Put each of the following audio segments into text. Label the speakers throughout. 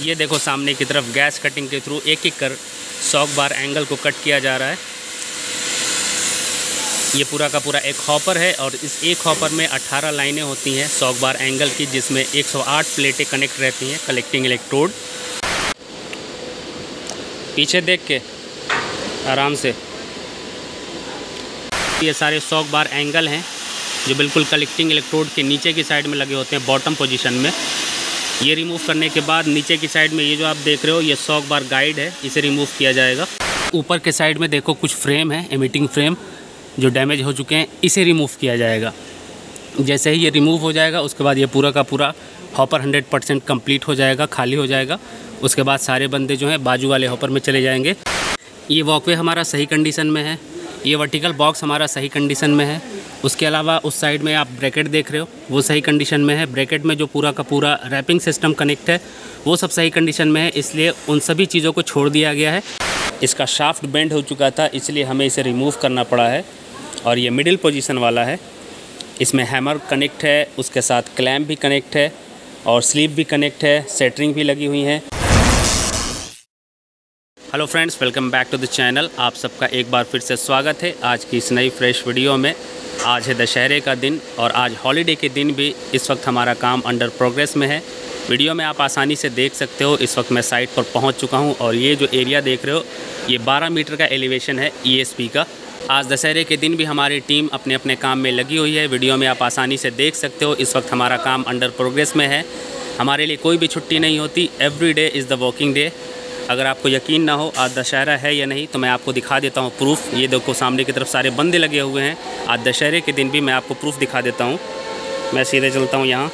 Speaker 1: ये देखो सामने की तरफ़ गैस कटिंग के थ्रू एक एक कर सॉक बार एंगल को कट किया जा रहा है। ये पूरा का पूरा एक हॉपर है और इस एक हॉपर में 18 लाइनें होती हैं सॉक बार एंगल की, जिसमें 108 प्लेटें कनेक्ट रहती हैं कलेक्टिंग इलेक्ट्रोड पीछे देख के, आराम से। ये सारे सॉक बार एंगल हैं, जो बिल्कुल कलेक्टिंग इलेक्ट्रोड के नीचे की साइड में लगे होते हैं बॉटम पोजीशन में। ये रिमूव करने के बाद नीचे की साइड में ये जो आप देख रहे हो, ये सॉक बार गाइड है, इसे रिमूव किया जाएगा। ऊपर के साइड में देखो कुछ फ्रेम है एमिटिंग फ्रेम जो डैमेज हो चुके हैं, इसे रिमूव किया जाएगा। जैसे ही ये रिमूव हो जाएगा, उसके बाद ये पूरा का पूरा हॉपर 100 परसेंट कंप्लीट हो जाएगा, खाली हो जाएगा। उसके बाद सारे बंदे जो हैं, बाजू वाले हॉपर में चले जाएँगे। ये वॉकवे हमारा सही कंडीशन में है। ये वर्टिकल बॉक्स हमारा सही कंडीशन में है। उसके अलावा उस साइड में आप ब्रैकेट देख रहे हो, वो सही कंडीशन में है। ब्रैकेट में जो पूरा का पूरा रैपिंग सिस्टम कनेक्ट है, वो सब सही कंडीशन में है, इसलिए उन सभी चीज़ों को छोड़ दिया गया है। इसका शाफ्ट बेंड हो चुका था, इसलिए हमें इसे रिमूव करना पड़ा है और ये मिडिल पोजीशन वाला है। इसमें हैमर कनेक्ट है, उसके साथ क्लैम्प भी कनेक्ट है और स्लीप भी कनेक्ट है सेटरिंग भी लगी हुई है। Hello friends welcome back to the channel आप सबका एक बार फिर से स्वागत है। आज की इस नई फ्रेश वीडियो में आज है दशहरे का दिन और आज हॉलीडे के दिन भी इस वक्त हमारा काम अंडर प्रोग्रेस में है। वीडियो में आप आसानी से देख सकते हो, इस वक्त मैं साइट पर पहुँच चुका हूँ और ये जो एरिया देख रहे हो, ये 12 मीटर का एलिवेशन है ईएसपी का। आज दशहरे के दिन भी हमारी टीम अपने अपने काम में लगी हुई है। वीडियो में आप आसानी से देख सकते हो, इस वक्त हमारा काम अंडर प्रोग्रेस में है। हमारे लिए कोई भी छुट्टी नहीं होती। Every day is the working day अगर आपको यकीन ना हो आज दशहरा है या नहीं तो मैं आपको दिखा देता हूँ प्रूफ। ये देखो सामने की तरफ़ सारे बंदे लगे हुए हैं। आज दशहरे के दिन भी मैं आपको प्रूफ दिखा देता हूँ। मैं सीधे चलता हूँ यहाँ।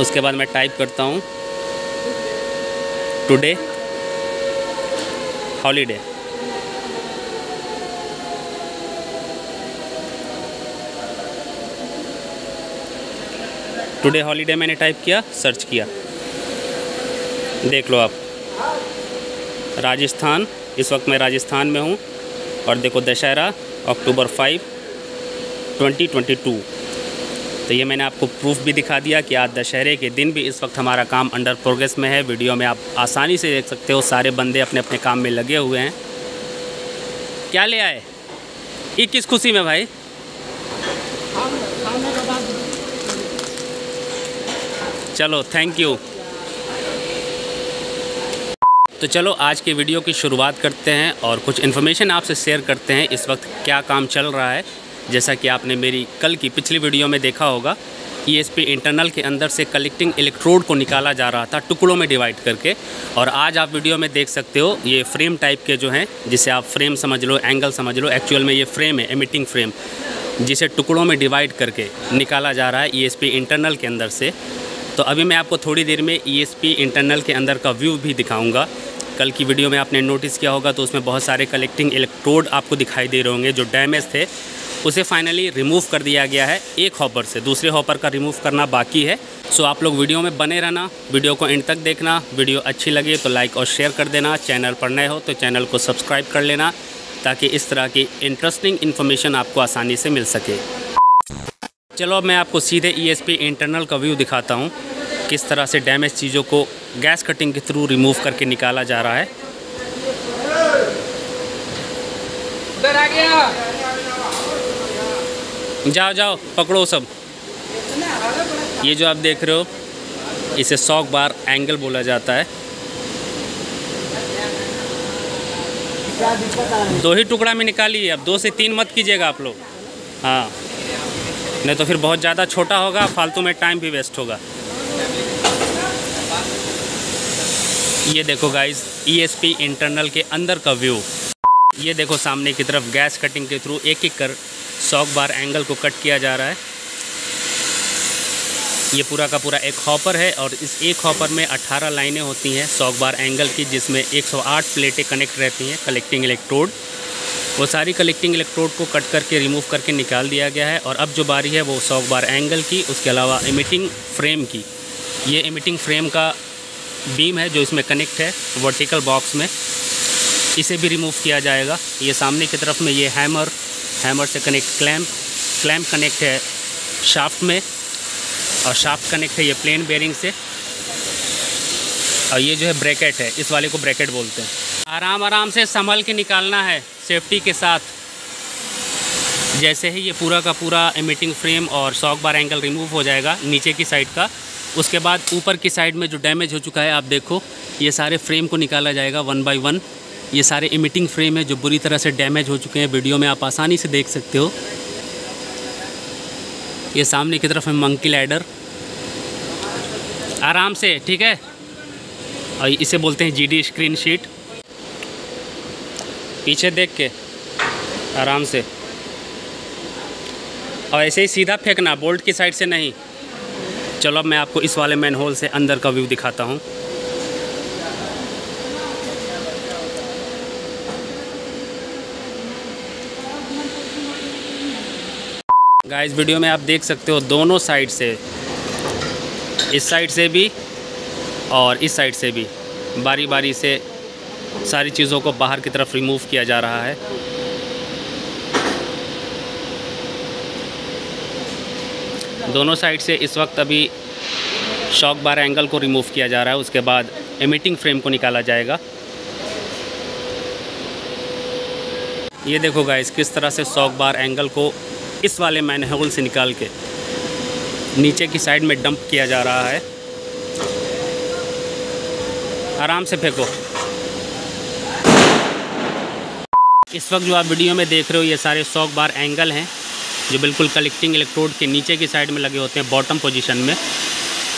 Speaker 1: उसके बाद मैं टाइप करता हूँ। टुडे। हॉलीडे। टुडे हॉलीडे मैंने टाइप किया, सर्च किया। देख लो आप। राजस्थान, इस वक्त मैं राजस्थान में हूँ और देखो Dussehra, October five twenty twenty two तो ये मैंने आपको प्रूफ भी दिखा दिया कि आज दशहरे के दिन भी इस वक्त हमारा काम अंडर प्रोग्रेस में है। वीडियो में आप आसानी से देख सकते हो, सारे बंदे अपने अपने काम में लगे हुए हैं। क्या ले आए? ये किस खुशी में भाई? चलो थैंक यू तो चलो, आज के वीडियो की शुरुआत करते हैं और कुछ इन्फॉर्मेशन आपसे शेयर करते हैं इस वक्त क्या काम चल रहा है। जैसा कि आपने मेरी कल की पिछली वीडियो में देखा होगा ईएसपी इंटरनल के अंदर से कलेक्टिंग इलेक्ट्रोड को निकाला जा रहा था टुकड़ों में डिवाइड करके। और आज आप वीडियो में देख सकते हो, ये फ्रेम टाइप के जो हैं, जिसे आप फ्रेम समझ लो एंगल समझ लो एक्चुअल में ये फ्रेम है एमिटिंग फ्रेम जिसे टुकड़ों में डिवाइड करके निकाला जा रहा है ईएसपी इंटरनल के अंदर से। तो अभी मैं आपको थोड़ी देर में ईएसपी इंटरनल के अंदर का व्यू भी दिखाऊँगा। कल की वीडियो में आपने नोटिस किया होगा तो उसमें बहुत सारे कलेक्टिंग इलेक्ट्रोड आपको दिखाई दे रहे होंगे, जो डैमेज थे, उसे फाइनली रिमूव कर दिया गया है एक हॉपर से। दूसरे हॉपर का रिमूव करना बाकी है। सो आप लोग वीडियो में बने रहना वीडियो को एंड तक देखना। वीडियो अच्छी लगे तो लाइक और शेयर कर देना। चैनल पर नए हो तो चैनल को सब्सक्राइब कर लेना, ताकि इस तरह की इंटरेस्टिंग इन्फॉर्मेशन आपको आसानी से मिल सके। चलो अब मैं आपको सीधे ईएसपी इंटरनल का व्यू दिखाता हूँ किस तरह से डैमेज चीज़ों को गैस कटिंग के थ्रू रिमूव करके निकाला जा रहा है।
Speaker 2: आ गया।
Speaker 1: जाओ जाओ पकड़ो सब। ये जो आप देख रहे हो इसे सॉक बार एंगल बोला जाता है। दो ही टुकड़ा में निकालिए अब दो से तीन मत कीजिएगा आप लोग। हाँ। नहीं तो फिर बहुत ज़्यादा छोटा होगा, फालतू में टाइम भी वेस्ट होगा। ये देखो गाइस ईएसपी इंटरनल के अंदर का व्यू ये देखो सामने की तरफ़ गैस कटिंग के थ्रू एक एक कर सॉक बार एंगल को कट किया जा रहा है। ये पूरा का पूरा एक हॉपर है और इस एक हॉपर में 18 लाइनें होती हैं सॉक बार एंगल की, जिसमें 108 प्लेटें कनेक्ट रहती हैं कलेक्टिंग इलेक्ट्रोड वो सारी कलेक्टिंग इलेक्ट्रोड को कट करके रिमूव करके निकाल दिया गया है और अब जो बारी है वो सॉक बार एंगल की, उसके अलावा इमिटिंग फ्रेम की। ये इमिटिंग फ्रेम का बीम है जो इसमें कनेक्ट है वर्टिकल बॉक्स में। इसे भी रिमूव किया जाएगा। ये सामने की तरफ़ में ये हैमर हैमर से कनेक्ट क्लैम्प क्लैम्प कनेक्ट है शाफ्ट में और शाफ्ट कनेक्ट है ये प्लेन बेरिंग से। और ये जो है ब्रैकेट है, इस वाले को ब्रैकेट बोलते हैं। आराम आराम से संभल के निकालना है। सेफ्टी के साथ जैसे ही ये पूरा का पूरा एमिटिंग फ्रेम और शॉक बार एंगल रिमूव हो जाएगा, नीचे की साइड का। उसके बाद ऊपर की साइड में जो डैमेज हो चुका है, आप देखो, ये सारे फ्रेम को निकाला जाएगा वन बाय वन ये सारे इमिटिंग फ्रेम है जो बुरी तरह से डैमेज हो चुके हैं। वीडियो में आप आसानी से देख सकते हो। ये सामने की तरफ़ है मंकी लैडर आराम से, ठीक है? और इसे बोलते हैं जीडी स्क्रीन शीट पीछे देख के, आराम से। और ऐसे ही सीधा फेंकना, बोल्ट की साइड से नहीं। चलो अब मैं आपको इस वाले मैन होल से अंदर का व्यू दिखाता हूँ। गाइस वीडियो में आप देख सकते हो दोनों साइड से, इस साइड से भी और इस साइड से भी बारी बारी से सारी चीज़ों को बाहर की तरफ़ रिमूव किया जा रहा है। दोनों साइड से इस वक्त अभी शॉक बार एंगल को रिमूव किया जा रहा है, उसके बाद एमिटिंग फ्रेम को निकाला जाएगा। ये देखो गाइस किस तरह से शॉक बार एंगल को इस वाले मैन होल से निकाल के नीचे की साइड में डंप किया जा रहा है। आराम से फेंको। इस वक्त जो आप वीडियो में देख रहे हो, ये सारे शॉक बार एंगल हैं, जो बिल्कुल कलेक्टिंग इलेक्ट्रोड के नीचे की साइड में लगे होते हैं, बॉटम पोजीशन में।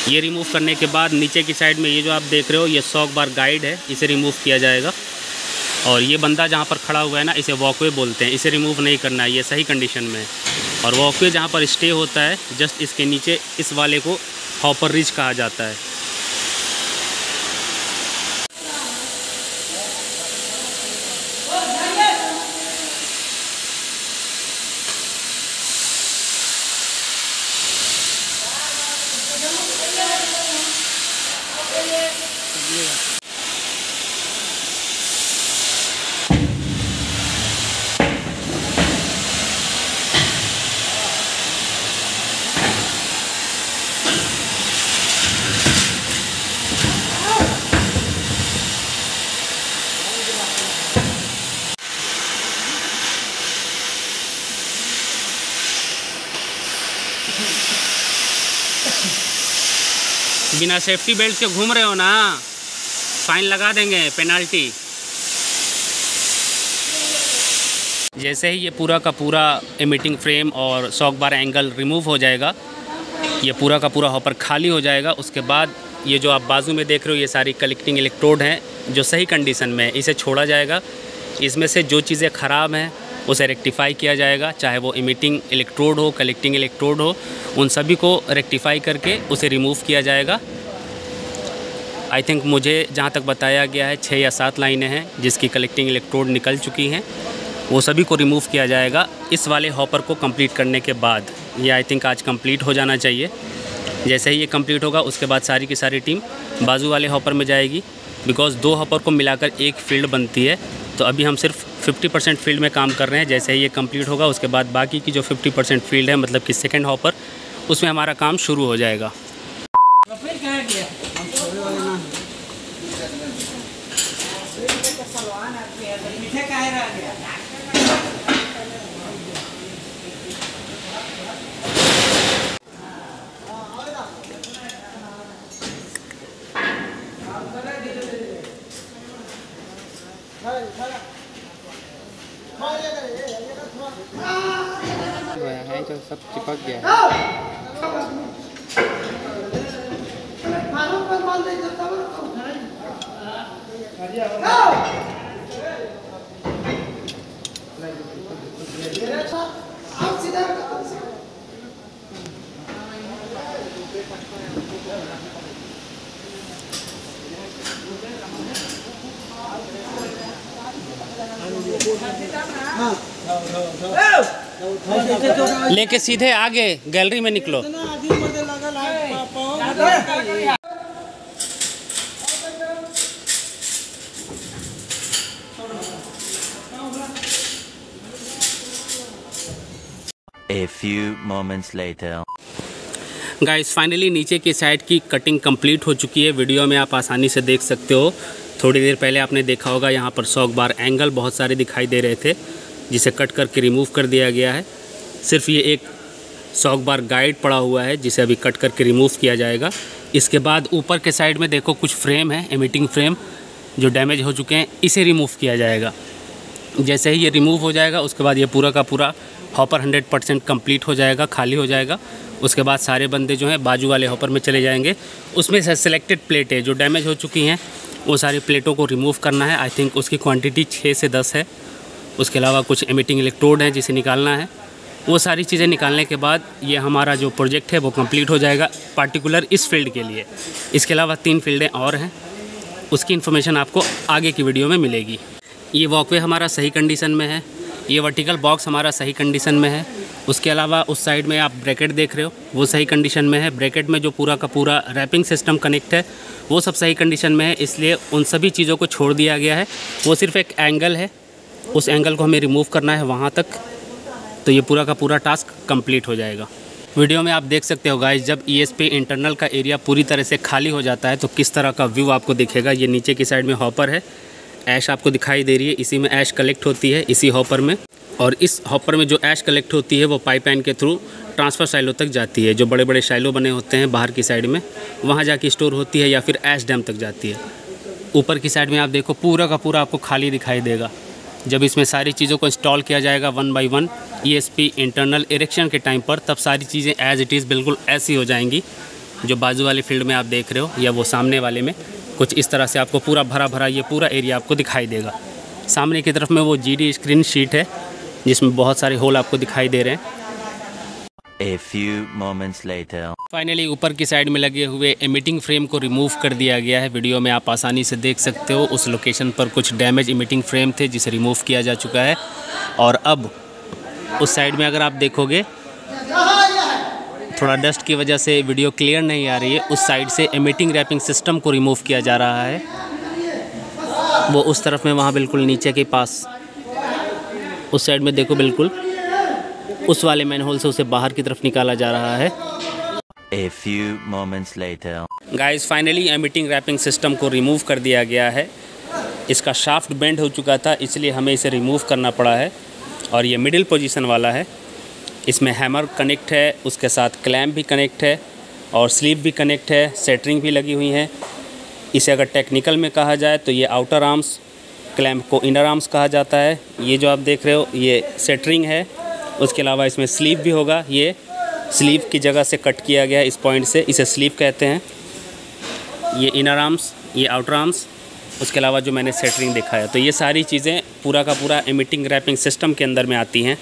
Speaker 1: ये रिमूव करने के बाद नीचे की साइड में ये जो आप देख रहे हो, ये सॉक बार गाइड है, इसे रिमूव किया जाएगा। और ये बंदा जहाँ पर खड़ा हुआ है ना, इसे वॉकवे बोलते हैं, इसे रिमूव नहीं करना है, ये सही कंडीशन में है। और वॉकवे जहाँ पर स्टे होता है जस्ट इसके नीचे इस वाले को हॉपर रिज कहा जाता है। बिना सेफ्टी बेल्ट के घूम रहे हो ना फाइन लगा देंगे पेनाल्टी जैसे ही ये पूरा का पूरा एमिटिंग फ्रेम और सॉक बार एंगल रिमूव हो जाएगा, ये पूरा का पूरा हॉपर खाली हो जाएगा। उसके बाद ये जो आप बाजू में देख रहे हो, ये सारी कलेक्टिंग इलेक्ट्रोड हैं, जो सही कंडीशन में है, इसे छोड़ा जाएगा। इसमें से जो चीज़ें ख़राब हैं उसे रेक्टिफाई किया जाएगा, चाहे वो इमिटिंग इलेक्ट्रोड हो कलेक्टिंग इलेक्ट्रोड हो, उन सभी को रेक्टिफाई करके उसे रिमूव किया जाएगा। आई थिंक मुझे जहाँ तक बताया गया है छः या सात लाइनें हैं जिसकी कलेक्टिंग इलेक्ट्रोड निकल चुकी हैं। वो सभी को रिमूव किया जाएगा। इस वाले हॉपर को कंप्लीट करने के बाद, ये आई थिंक आज कंप्लीट हो जाना चाहिए। जैसे ही ये कंप्लीट होगा, उसके बाद सारी की सारी टीम बाजू वाले हॉपर में जाएगी। बिकॉज़ दो हॉपर को मिलाकर एक फ़ील्ड बनती है। तो अभी हम सिर्फ़ 50 परसेंट फ़ील्ड में काम कर रहे हैं, जैसे ही ये कंप्लीट होगा, उसके बाद बाकी की जो 50 परसेंट फ़ील्ड है मतलब कि सेकेंड हॉपर उसमें हमारा काम शुरू हो जाएगा।
Speaker 2: है जो सब चिपक गया है।
Speaker 1: लेके सीधे आगे गैलरी में निकलो।
Speaker 3: A few moments later.
Speaker 1: Guys finally नीचे की साइड की कटिंग कंप्लीट हो चुकी है। वीडियो में आप आसानी से देख सकते हो। थोड़ी देर पहले आपने देखा होगा यहाँ पर सौक बार एंगल बहुत सारे दिखाई दे रहे थे। जिसे कट करके रिमूव कर दिया गया है। सिर्फ़ ये एक सौक बार गाइड पड़ा हुआ है, जिसे अभी कट करके रिमूव किया जाएगा। इसके बाद ऊपर के साइड में देखो कुछ फ्रेम है एमिटिंग फ्रेम जो डैमेज हो चुके हैं, इसे रिमूव किया जाएगा। जैसे ही ये रिमूव हो जाएगा, उसके बाद ये पूरा का पूरा हॉपर 100 परसेंट कंप्लीट हो जाएगा, खाली हो जाएगा। उसके बाद सारे बंदे जो हैं, बाजू वाले हॉपर में चले जाएँगे। उसमें से सिलेक्टेड प्लेटें जो डैमेज हो चुकी हैं, वो सारी प्लेटों को रिमूव करना है। आई थिंक उसकी क्वांटिटी छः से दस है। उसके अलावा कुछ एमिटिंग इलेक्ट्रोड हैं जिसे निकालना है। वो सारी चीज़ें निकालने के बाद ये हमारा जो प्रोजेक्ट है वो कंप्लीट हो जाएगा पार्टिकुलर इस फ़ील्ड के लिए। इसके अलावा तीन फील्डें और हैं। उसकी इन्फॉर्मेशन आपको आगे की वीडियो में मिलेगी। ये वॉकवे हमारा सही कंडीशन में है। ये वर्टिकल बॉक्स हमारा सही कंडीशन में है। उसके अलावा उस साइड में आप ब्रैकेट देख रहे हो, वो सही कंडीशन में है। ब्रैकेट में जो पूरा का पूरा रैपिंग सिस्टम कनेक्ट है, वो सब सही कंडीशन में है। इसलिए उन सभी चीज़ों को छोड़ दिया गया है। वो सिर्फ़ एक एंगल है। उस एंगल को हमें रिमूव करना है वहाँ तक तो ये पूरा का पूरा टास्क कंप्लीट हो जाएगा। वीडियो में आप देख सकते हो गाइस जब ईएसपी इंटरनल का एरिया पूरी तरह से खाली हो जाता है तो किस तरह का व्यू आपको दिखेगा? ये नीचे की साइड में हॉपर है। ऐश आपको दिखाई दे रही है, इसी में ऐश कलेक्ट होती है, इसी हॉपर में। और इस हॉपर में जो ऐश कलेक्ट होती है, वो पाइपलाइन के थ्रू ट्रांसफ़र साइलो तक जाती है, जो बड़े बड़े साइलो बने होते हैं बाहर की साइड में। वहाँ जाके स्टोर होती है या फिर ऐश डैम तक जाती है। ऊपर की साइड में आप देखो, पूरा का पूरा आपको खाली दिखाई देगा। जब इसमें सारी चीज़ों को इंस्टॉल किया जाएगा one by one ESP internal erection के टाइम पर, तब सारी चीज़ें एज़ इट इज़ बिल्कुल ऐसी हो जाएँगी। जो बाजू वाले फ़ील्ड में आप देख रहे हो या वो सामने वाले में, कुछ इस तरह से आपको पूरा भरा भरा ये पूरा एरिया आपको दिखाई देगा। सामने की तरफ़ में वो जीडी स्क्रीन शीट है, जिसमें बहुत सारे होल आपको दिखाई दे रहे हैं।
Speaker 3: A few moments later.
Speaker 1: Finally ऊपर की साइड में लगे हुए इमिटिंग फ्रेम को रिमूव कर दिया गया है। वीडियो में आप आसानी से देख सकते हो, उस लोकेशन पर कुछ डैमेज इमिटिंग फ्रेम थे, जिसे रिमूव किया जा चुका है। और अब, उस साइड में अगर आप देखोगे, थोड़ा डस्ट की वजह से वीडियो क्लियर नहीं आ रही है। उस साइड से इमिटिंग रैपिंग सिस्टम को रिमूव किया जा रहा है। वो उस तरफ़ में वहाँ बिल्कुल नीचे के पास, उस साइड में देखो बिल्कुल। उस वाले मैन होल से उसे बाहर की तरफ़ निकाला जा रहा है।
Speaker 3: A few moments later.
Speaker 1: Guys finally emitting rapping system को रिमूव कर दिया गया है। इसका शाफ्ट बेंड हो चुका था इसलिए हमें इसे रिमूव करना पड़ा है। और ये मिडिल पोजीशन वाला है। इसमें हैमर कनेक्ट है उसके साथ क्लैम्प भी कनेक्ट है और स्लीव भी कनेक्ट है सेटरिंग भी लगी हुई हैं। इसे अगर टेक्निकल में कहा जाए तो ये आउटर आर्म्स क्लैम्प को इनर आर्म्स कहा जाता है। ये जो आप देख रहे हो ये सेटरिंग है। उसके अलावा इसमें स्लीव भी होगा। ये स्लीव की जगह से कट किया गया इस पॉइंट से, इसे स्लीव कहते हैं। ये इनर आर्म्स ये आउटर आर्म्स उसके अलावा जो मैंने सेटरिंग देखा है। तो ये सारी चीज़ें पूरा का पूरा एमिटिंग रैपिंग सिस्टम के अंदर में आती हैं।